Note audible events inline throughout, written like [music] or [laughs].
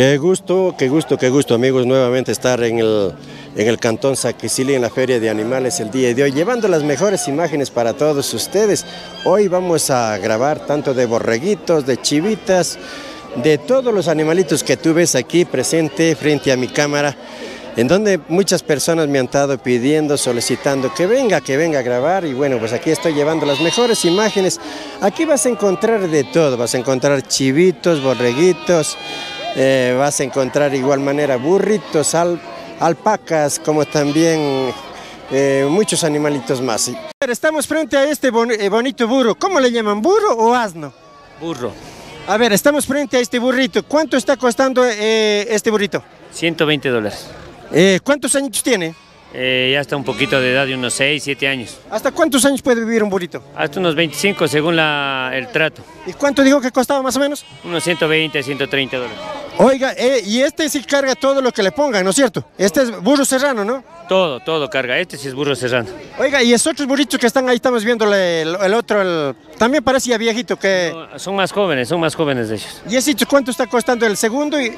Qué gusto, qué gusto, qué gusto amigos nuevamente estar en el, en el Cantón Saquicili en la Feria de Animales el día de hoy, llevando las mejores imágenes para todos ustedes. Hoy vamos a grabar tanto de borreguitos, de chivitas, de todos los animalitos que tú ves aquí presente frente a mi cámara, en donde muchas personas me han estado pidiendo, solicitando que venga, que venga a grabar y bueno, pues aquí estoy llevando las mejores imágenes. Aquí vas a encontrar de todo, vas a encontrar chivitos, borreguitos, eh, vas a encontrar de igual manera burritos, al, alpacas, como también eh, muchos animalitos más. Estamos frente a este bon eh, bonito burro. ¿Cómo le llaman? ¿Burro o asno? Burro. A ver, estamos frente a este burrito. ¿Cuánto está costando eh, este burrito? 120 dólares. Eh, ¿Cuántos años tiene? Eh, ya está un poquito de edad, de unos 6, 7 años. ¿Hasta cuántos años puede vivir un burrito? Hasta unos 25 según la, el trato. ¿Y cuánto dijo que costaba más o menos? Unos 120, 130 dólares. Oiga, eh, y este sí carga todo lo que le pongan, ¿no es cierto? Este es burro serrano, ¿no? Todo, todo carga. Este sí es burro serrano. Oiga, y esos otros burritos que están ahí, estamos viendo el, el otro, el, también parecía viejito que... No, son más jóvenes, son más jóvenes de ellos. ¿Y ese cuánto está costando el segundo? Y,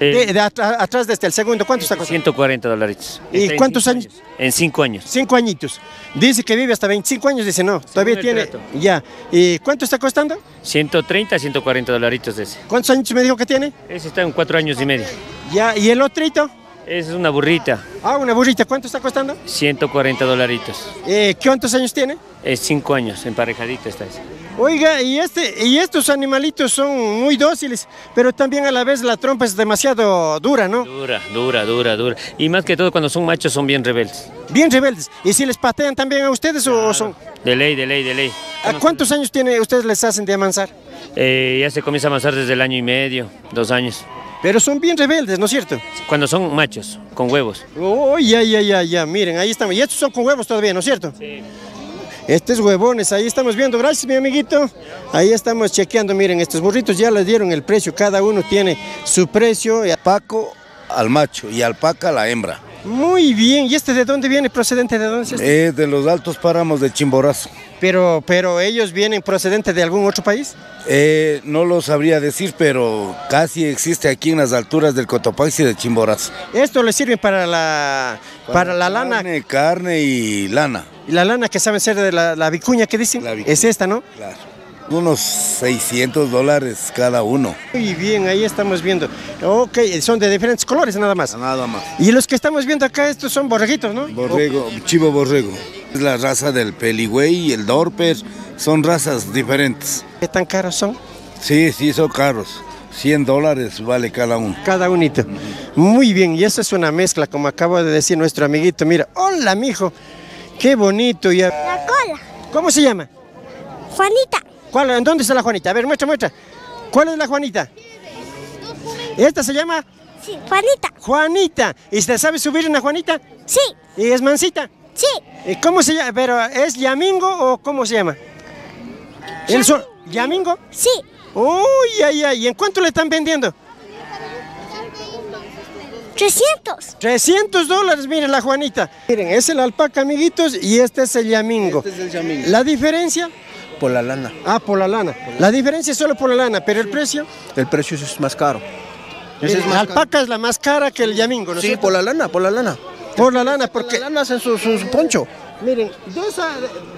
Eh, de, de atr- atrás de este, el segundo, ¿cuánto está costando? 140 dólares. ¿Y Está en cuántos cinco años? En 5 años. Cinco añitos. Dice que vive hasta 25 años, dice no, todavía el tiene... trato. Ya. ¿Y cuánto está costando? 130, 140 dolaritos ese. ¿Cuántos años me dijo que tiene? Ese está en 4 años y medio. Ya. ¿Y el otrito? Esa es una burrita, Ah, una burrita, ¿cuánto está costando? 140 dolaritos. Eh, ¿Cuántos años tiene? Es 5 años, emparejadito está ese. Oiga, y, este, y estos animalitos son muy dóciles, pero también a la vez la trompa es demasiado dura, ¿no? Dura, dura, dura, dura. Y más que todo cuando son machos son bien rebeldes. Bien rebeldes. ¿Y si les patean también a ustedes o son...? De ley, de ley, de ley. ¿A cuántos años tiene ustedes les hacen de amansar? Eh, ya se comienza a avanzar desde el año y medio, dos años. Pero son bien rebeldes, ¿no es cierto? Cuando son machos, con huevos. Oh, ya, ya, ya, ya, miren, ahí estamos. Y estos son con huevos todavía, ¿no es cierto? Sí. Estos huevones, ahí estamos viendo, gracias mi amiguito. Ahí estamos chequeando, miren, estos burritos ya les dieron el precio, cada uno tiene su precio. Paco al macho y alpaca a la hembra. Muy bien, ¿y este de dónde viene? ¿Procedente de dónde es este? Es de los altos páramos de Chimborazo. Pero, pero ellos vienen procedente de algún otro país. Eh, no lo sabría decir, pero casi existe aquí en las alturas del Cotopaxi de Chimborazo. Esto le sirve para la, para la lana, Carne, carne y lana. y la lana que saben ser de la, la vicuña que dicen. Vicuña. Es esta, ¿no? Claro. Unos 600 dólares cada uno. Muy bien, ahí estamos viendo. Ok, son de diferentes colores nada más. Nada más. Y los que estamos viendo acá, estos son borreguitos, ¿no? Borrego, chivo borrego. Es la raza del peligüey y el dorper. Son razas diferentes. ¿Qué tan caros son? Sí, sí, son caros. 100 dólares vale cada uno. Cada unito. Muy bien, y eso es una mezcla, como acaba de decir nuestro amiguito. Mira, hola, mijo. Qué bonito. Ya. La cola. ¿Cómo se llama? Juanita. ¿Cuál, ¿En dónde está la Juanita? A ver, muestra, muestra. ¿Cuál es la Juanita? Esta se llama Sí. Juanita. Juanita. ¿Y se sabe subir una Juanita? Sí. ¿Y es mansita? Sí. ¿Y ¿Cómo se llama? ¿Pero es Yamingo o cómo se llama? ¿El sol? ¿Yamingo? Sí. Uy, ay, ay. ¿Y en cuánto le están vendiendo? 300. 300 dólares, miren la Juanita. Miren, es el alpaca, amiguitos, y este es el yamingo. Este es el yamingo. ¿La diferencia? Por la lana. Ah, por la lana. La diferencia es solo por la lana, pero el precio. El precio es más caro. Más alpaca es la más cara que el yamingo, ¿no es Sí, cierto? por la lana, por la lana. Por la lana, Porque la lana hacen su, su, su poncho. Miren, de esa,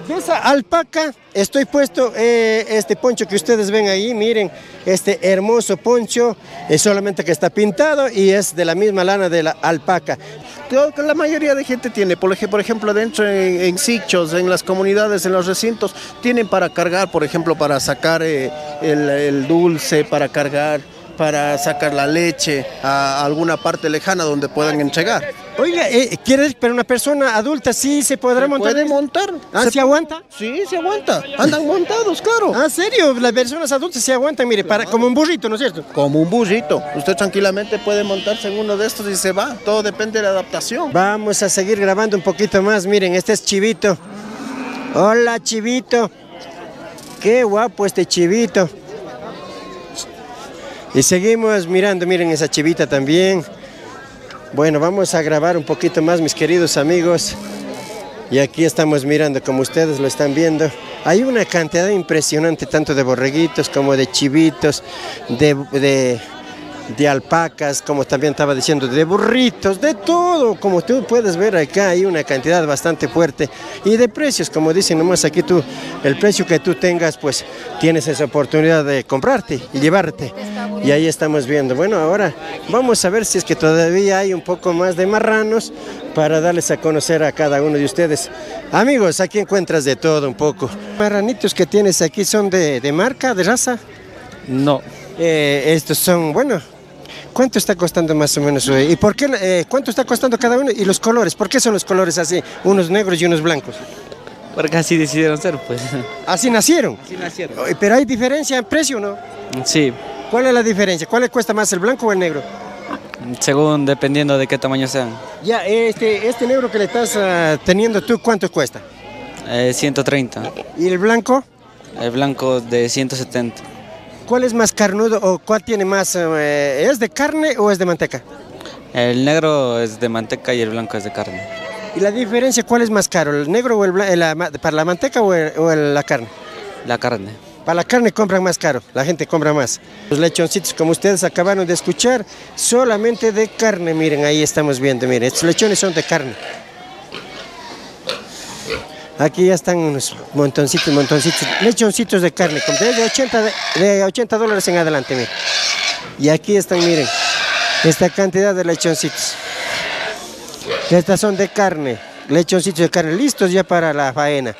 de esa alpaca estoy puesto eh, este poncho que ustedes ven ahí, miren, este hermoso poncho, es solamente que está pintado y es de la misma lana de la alpaca. Creo que la mayoría de gente tiene, por ejemplo, por ejemplo dentro en, en sitios, en las comunidades, en los recintos, tienen para cargar, por ejemplo, para sacar eh, el, el dulce, para cargar, para sacar la leche a alguna parte lejana donde puedan entregar. Oiga, eh, ¿quiere decir, pero una persona adulta sí se podrá ¿Se montar? puede montar? ¿Ah, ¿Se se aguanta? Sí, se aguanta. Andan montados, claro. Ah, serio, las personas adultas se aguantan, mire, para, como un burrito, ¿no es cierto? Como un burrito. Usted tranquilamente puede montarse en uno de estos y se va. Todo depende de la adaptación. Vamos a seguir grabando un poquito más, miren, este es Chivito. Hola, Chivito. Qué guapo este Chivito. Y seguimos mirando, miren esa Chivita también. Bueno, vamos a grabar un poquito más, mis queridos amigos. Y aquí estamos mirando, como ustedes lo están viendo, hay una cantidad impresionante tanto de borreguitos como de chivitos, de, de, de alpacas, como también estaba diciendo, de burritos, de todo, como tú puedes ver acá hay una cantidad bastante fuerte y de precios, como dicen nomás aquí tú, el precio que tú tengas, pues tienes esa oportunidad de comprarte y llevarte. Y ahí estamos viendo. Bueno, ahora vamos a ver si es que todavía hay un poco más de marranos para darles a conocer a cada uno de ustedes. Amigos, aquí encuentras de todo un poco. Marranitos que tienes aquí son de, de marca, de raza. No, Eh, estos son, bueno, ¿cuánto está costando más o menos? eh? ¿Y por qué, eh, cuánto está costando cada uno? Y los colores, ¿por qué son los colores así? Unos negros y unos blancos. porque así decidieron ser, pues. Así nacieron. Así nacieron. Pero hay diferencia en precio, ¿no? Sí, ¿Cuál es la diferencia? ¿Cuál le cuesta más, el blanco o el negro? según dependiendo de qué tamaño sean. Ya, este, este negro que le estás ah, teniendo tú, ¿cuánto cuesta? Eh, 130. ¿Y el blanco? El blanco de 170. ¿Cuál es más carnudo o cuál tiene más? eh, ¿Es de carne o es de manteca? El negro es de manteca y el blanco es de carne. ¿Y la diferencia cuál es más caro, el negro o el blanco? ¿Para la manteca o, el- o el- la carne? La carne. Para la carne compran más caro, la gente compra más. Los lechoncitos, como ustedes acabaron de escuchar, solamente de carne, miren, ahí estamos viendo, miren, estos lechones son de carne. Aquí ya están unos montoncitos, montoncitos, lechoncitos de carne, de 80, de, de 80 dólares en adelante, miren. Y aquí están, miren, esta cantidad de lechoncitos. Estas son de carne, lechoncitos de carne, listos ya para la faena.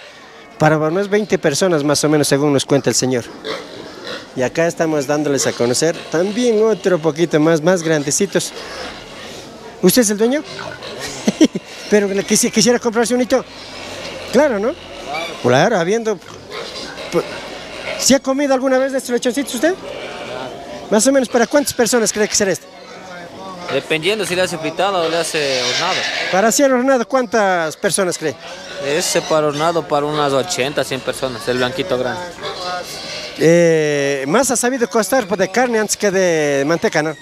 Para unas 20 personas más o menos, según nos cuenta el Señor. Y acá estamos dándoles a conocer también otro poquito más, más grandecitos. ¿Usted es el dueño? [laughs] Pero quisiera comprarse un hito. Claro, ¿no? Claro, habiendo... Pu- ¿Se ha comido alguna vez de estos lechoncitos usted? Más o menos, ¿para cuántas personas cree que será este? Dependiendo si le hace fritado o le hace hornado. Para hacer hornado, ¿cuántas personas cree? Ese para hornado para unas 80, 100 personas, el blanquito grande. Eh, más ha sabido costar de carne antes que de manteca, ¿no?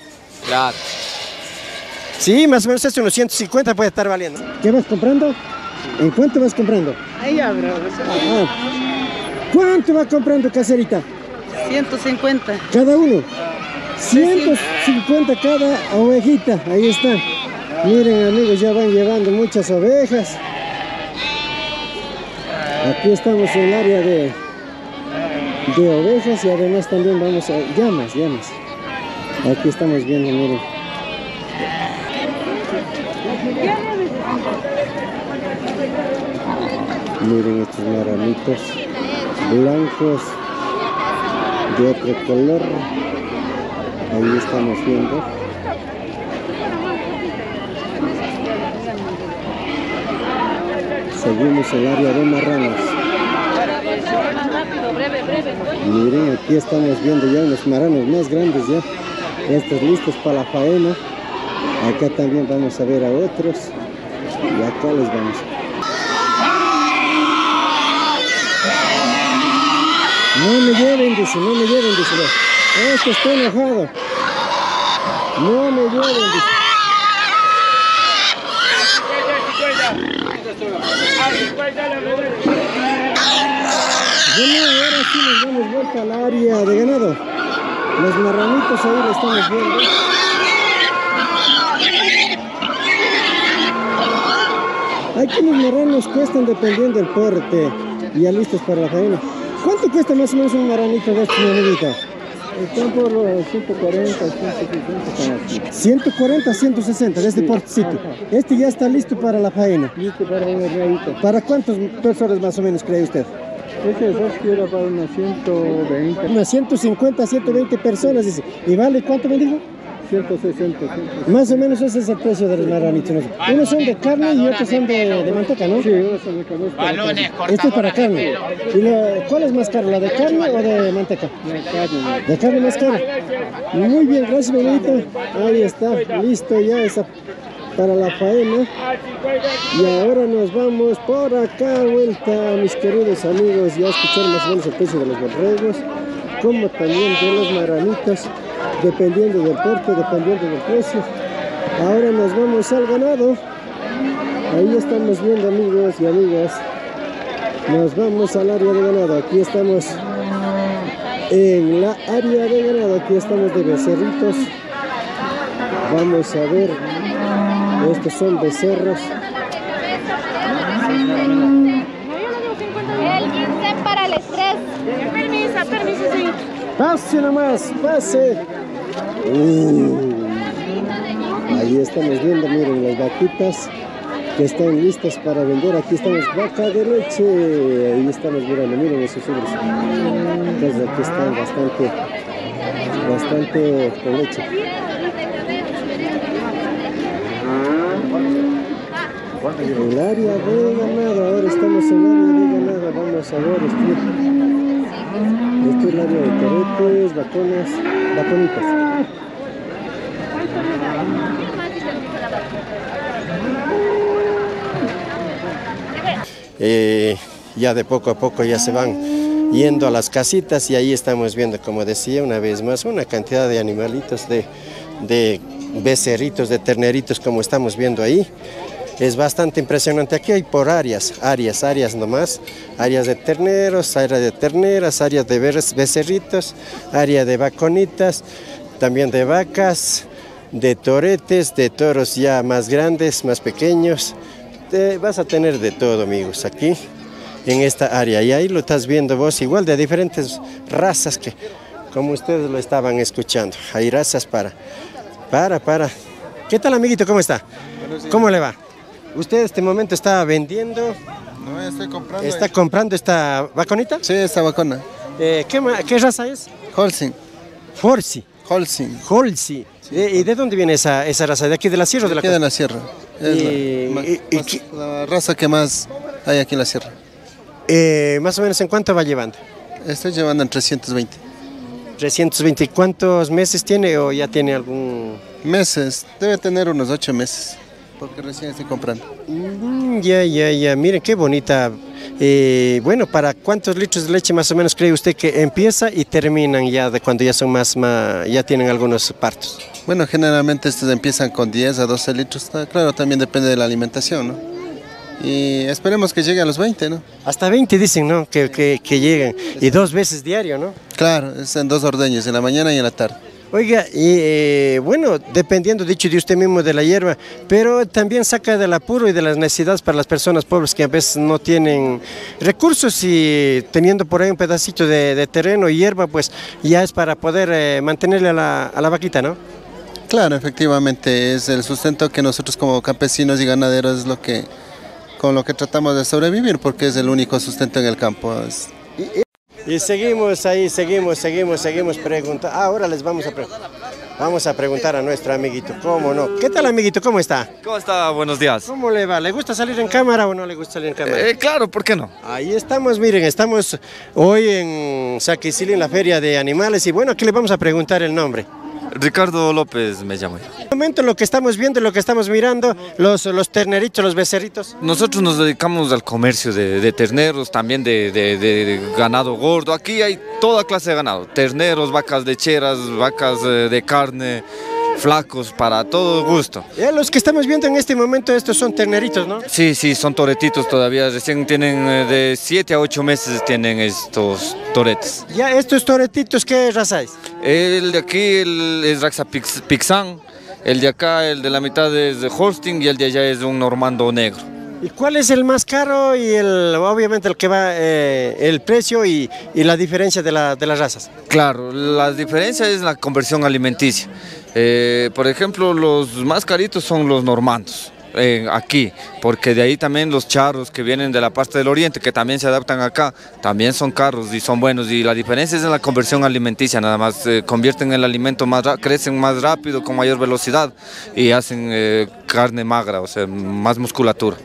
Claro. Sí, más o menos este unos 150 puede estar valiendo. ¿Qué vas comprando? ¿En cuánto vas comprando? Ahí abro, Ah. ¿Cuánto va comprando caserita? 150. Cada uno. 150 cada ovejita. Ahí está. Miren amigos, ya van llevando muchas ovejas. Aquí estamos en el área de, de ovejas y además también vamos a... Llamas, llamas. Aquí estamos viendo, miren. Miren estos maranitos blancos de otro color. Ahí estamos viendo. Seguimos el área de marranos. Miren, aquí estamos viendo ya unos marranos más grandes ya. Estos listos para la faena. Acá también vamos a ver a otros. Y acá les vamos. No me lleven, dice, no me lleven, dice. Ve. Este está enojado. No me dice. Bueno, ahora sí nos damos vuelta al área de ganado. Los marranitos ahí lo estamos viendo. Aquí los marranos cuestan dependiendo del porte ya listos para la faena. ¿Cuánto cuesta más o menos un marranito de estos, mi amiguito? Están por los 140, 160 140, 160 de este portecito. Este ya está listo para la faena. Listo para rayita. ¿Para cuántas personas más o menos cree usted? Ese sos quiero para unas 120, Unas 150, 120 personas, dice. ¿Y vale cuánto me dijo? 160. 160. Más o menos ese es el precio de los marranitos. ¿no? Unos son de carne y otros son de, de manteca, ¿no? Sí, ahora se me conozco. Balones, Este es para carne. ¿Y lo- cuál es más caro, la de carne o de manteca? De carne más caro. Muy bien, gracias, Benito. Ahí está, listo ya esa para la faena. Y ahora nos vamos por acá, vuelta, mis queridos amigos, ya escucharon más o menos el precio de los borregos, como también de los marranitos, dependiendo del porte, dependiendo del precio. Ahora nos vamos al ganado. Ahí estamos viendo, amigos y amigas. Nos vamos al área de ganado. Aquí estamos en la área de ganado. Aquí estamos de becerritos. Vamos a ver, estos son becerros. El ginseng para el estrés. Permiso, permiso, sí. Pase nomás, pase. Uh, ahí estamos viendo, miren las vaquitas que están listas para vender. Aquí estamos, vaca de leche. Ahí estamos mirando, miren esos ubres. Entonces aquí están bastante, bastante con leche. El área de ganado, ahora estamos en el área de ganado, vamos a ver, este, este es el área de toretes, vaconas, Eh, ya de poco a poco ya se van yendo a las casitas y ahí estamos viendo, como decía una vez más, una cantidad de animalitos, de, de becerritos, de terneritos como estamos viendo ahí. Es bastante impresionante. Aquí hay por áreas, áreas, áreas nomás. Áreas de terneros, área de terneras, áreas de becerritos, área de vaconitas, también de vacas, de toretes, de toros ya más grandes, más pequeños. Te- vas a tener de todo, amigos, aquí en esta área. Y ahí lo estás viendo vos, igual de diferentes razas que, como ustedes lo estaban escuchando. Hay razas para, para, para. ¿Qué tal, amiguito? ¿Cómo está? ¿Cómo le va? ¿Usted este momento está vendiendo? No, estoy comprando. ¿Está comprando esta vaconita? Sí, esta vacuna. Eh, ¿qué, raza es? Holcim. Forsi. Holcim. Holsi. Eh, ¿Y de dónde viene esa, esa raza? ¿De aquí de la sierra o de la de la sierra. Es Y- la, ma- y- y más- qué- la raza que más hay aquí en la sierra. Eh, más o menos en cuánto va llevando? Estoy llevando en 320 320. ¿Cuántos meses tiene o ya tiene algún...? meses. Debe tener unos 8 meses. Porque recién estoy comprando. Mm, ya, ya, ya. Miren qué bonita. Eh, bueno, ¿para cuántos litros de leche más o menos cree usted que empieza y terminan ya de cuando ya son más, más ya tienen algunos partos? Bueno, generalmente estos empiezan con 10 a 12 litros. Claro, también depende de la alimentación, ¿no? Y esperemos que llegue a los 20, ¿no? Hasta 20 dicen, ¿no? Que, que, que llegan. Y dos veces diario, ¿no? Claro, es en dos ordeños, en la mañana y en la tarde. Oiga, y eh, bueno, dependiendo, dicho de usted mismo, de la hierba, pero también saca del apuro y de las necesidades para las personas pobres que a veces no tienen recursos y teniendo por ahí un pedacito de, de terreno y hierba, pues ya es para poder eh, mantenerle a la, a la vaquita, ¿no? Claro, efectivamente, es el sustento que nosotros como campesinos y ganaderos es lo que, con lo que tratamos de sobrevivir, porque es el único sustento en el campo. Es- Y seguimos ahí, seguimos, seguimos, seguimos preguntando. Ah, ahora les vamos a preguntar. Vamos a preguntar a nuestro amiguito, ¿cómo no? ¿Qué tal, amiguito? ¿Cómo está? ¿Cómo está? Buenos días. ¿Cómo le va? ¿Le gusta salir en cámara o no le gusta salir en cámara? Eh, claro, ¿por qué no? Ahí estamos, miren, estamos hoy en Saquicil, en la Feria de Animales, y bueno, aquí le vamos a preguntar el nombre. Ricardo López me llamo. En este momento lo que estamos viendo, lo que estamos mirando, los, los terneritos, los becerritos. Nosotros nos dedicamos al comercio de, de terneros, también de, de- de ganado gordo. Aquí hay toda clase de ganado. Terneros, vacas lecheras, vacas eh, de carne, flacos, para todo gusto. Eh, los que estamos viendo en este momento, estos son terneritos, ¿no? Sí, sí, son toretitos todavía. Recién tienen eh, de 7 a 8 meses tienen estos toretes. Ya, estos toretitos, ¿qué raza es? El de aquí el- es Raxa Pix- Pixán, el de acá, el de la mitad es de Holstein y el de allá es un normando negro. ¿Y cuál es el más caro y el, obviamente el que va, eh, el precio y, y la diferencia de, la- de las razas? Claro, la diferencia es la conversión alimenticia. Eh, por ejemplo, los más caritos son los normandos. eh, aquí, porque de ahí también los charros que vienen de la parte del oriente, que también se adaptan acá, también son caros y son buenos. Y la diferencia es en la conversión alimenticia, nada más eh, convierten el alimento más, crecen más rápido, con mayor velocidad y hacen eh, carne magra, o sea, más musculatura.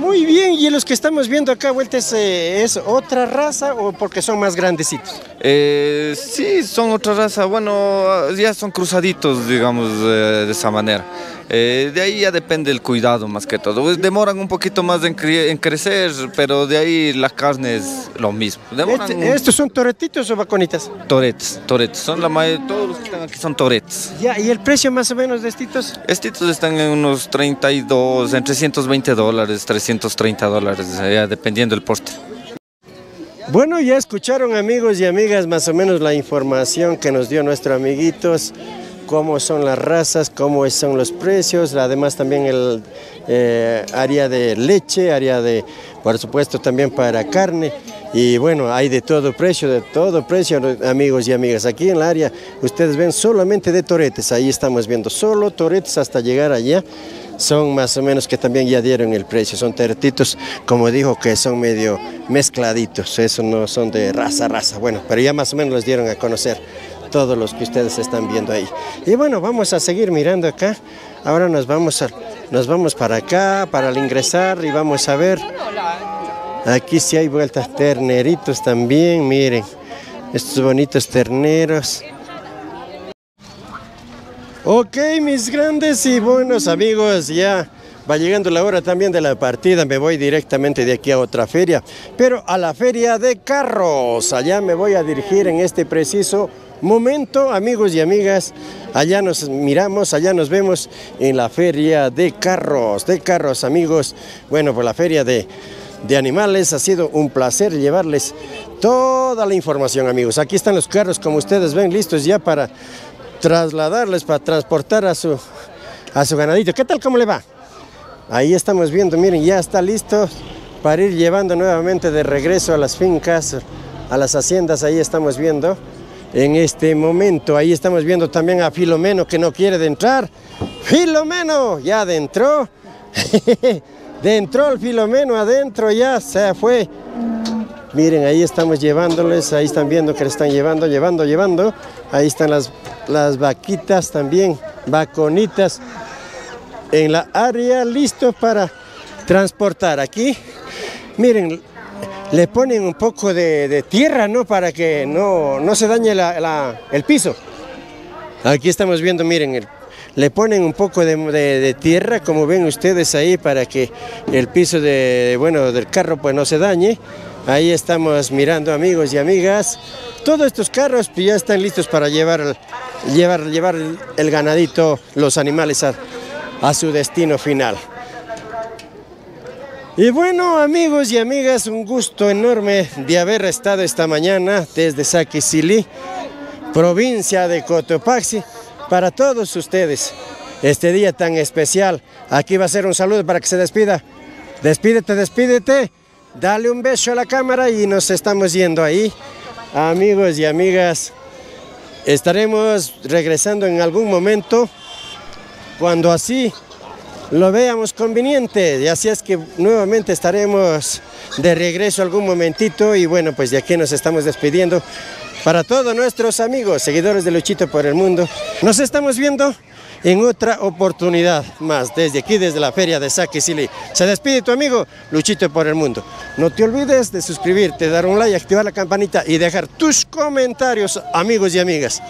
Muy bien, y los que estamos viendo acá, vueltas, eh, ¿es otra raza o porque son más grandecitos? Eh, sí, son otra raza, bueno, ya son cruzaditos, digamos, eh, de esa manera. Eh, de ahí ya depende el cuidado más que todo. Pues demoran un poquito más en, cre- en crecer, pero de ahí la carne es lo mismo. Este- un- ¿Estos son toretitos o vaconitas? Toretes, toretes, son la may- todos los que están aquí son toretes. Ya, ¿y el precio más o menos de estitos? Estos están en unos 32, en 320 dólares, 330 dólares, dependiendo del porte. Bueno, ya escucharon amigos y amigas más o menos la información que nos dio nuestro amiguitos cómo son las razas, cómo son los precios, además también el eh, área de leche, área de, por supuesto, también para carne. Y bueno, hay de todo precio, de todo precio, amigos y amigas. Aquí en el área ustedes ven solamente de toretes, ahí estamos viendo solo toretes hasta llegar allá. Son más o menos que también ya dieron el precio, son toretitos, como dijo, que son medio mezcladitos, eso no son de raza, raza, bueno, pero ya más o menos los dieron a conocer todos los que ustedes están viendo ahí. Y bueno, vamos a seguir mirando acá. Ahora nos vamos, a, nos vamos para acá, para el ingresar y vamos a ver. Aquí sí hay vueltas terneritos también, miren. Estos bonitos terneros. Ok, mis grandes y buenos amigos, ya va llegando la hora también de la partida. Me voy directamente de aquí a otra feria, pero a la feria de carros. Allá me voy a dirigir en este preciso momento, amigos y amigas. Allá nos miramos, allá nos vemos en la feria de carros, de carros, amigos. Bueno, pues la feria de, de animales ha sido un placer llevarles toda la información, amigos. Aquí están los carros, como ustedes ven, listos ya para trasladarles, para transportar a su, a su ganadito. ¿Qué tal, cómo le va? Ahí estamos viendo, miren, ya está listo para ir llevando nuevamente de regreso a las fincas, a las haciendas, ahí estamos viendo en este momento. Ahí estamos viendo también a Filomeno que no quiere de entrar. Filomeno, ya adentró. [laughs] entró el Filomeno adentro, ya se fue. Miren, ahí estamos llevándoles, ahí están viendo que le están llevando, llevando, llevando. Ahí están las, las vaquitas también, vaconitas en la área, listos para transportar. Aquí, miren, le ponen un poco de, tierra, ¿no? Para que no, no se dañe el piso. Aquí estamos viendo, miren, le ponen un poco de, tierra, como ven ustedes ahí, para que el piso de, bueno, del carro pues no se dañe. Ahí estamos mirando amigos y amigas. Todos estos carros pues, ya están listos para llevar, llevar, llevar el ganadito, los animales a, su destino final. Y bueno amigos y amigas, un gusto enorme de haber estado esta mañana desde Saquicilí, provincia de Cotopaxi, para todos ustedes. Este día tan especial, aquí va a ser un saludo para que se despida. Despídete, despídete. Dale un beso a la cámara y nos estamos yendo ahí. Amigos y amigas, estaremos regresando en algún momento cuando así lo veamos conveniente. Y así es que nuevamente estaremos de regreso algún momentito y bueno, pues de aquí nos estamos despidiendo. Para todos nuestros amigos, seguidores de Luchito por el Mundo, nos estamos viendo en otra oportunidad más, desde aquí, desde la feria de Saquicili. Se despide tu amigo Luchito por el Mundo. No te olvides de suscribirte, dar un like, activar la campanita y dejar tus comentarios, amigos y amigas.